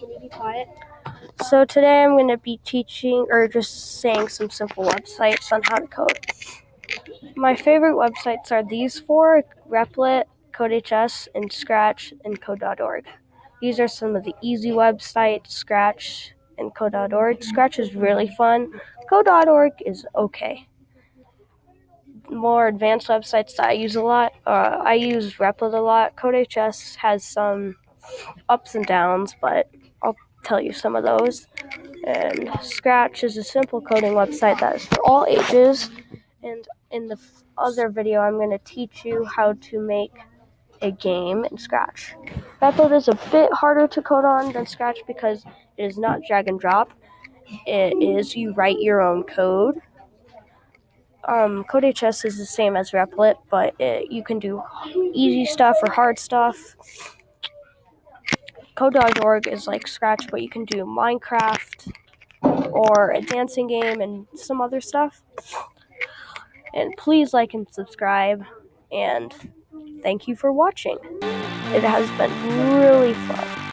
Be quiet? So today I'm going to be teaching or just saying some simple websites on how to code. My favorite websites are these four Replit, CodeHS, and Scratch, and Code.org. These are some of the easy websites, Scratch and Code.org. Scratch is really fun. Code.org is okay. More advanced websites that I use a lot, uh, I use Replit a lot. CodeHS has some ups and downs, but I'll tell you some of those. And Scratch is a simple coding website that is for all ages. And in the other video, I'm going to teach you how to make a game in Scratch. Replit is a bit harder to code on than Scratch because it is not drag and drop. It is you write your own code. Um, CodeHS is the same as Replit, but it, you can do easy stuff or hard stuff. Code.org is like Scratch, but you can do Minecraft or a dancing game and some other stuff. And please like and subscribe. And thank you for watching. It has been really fun.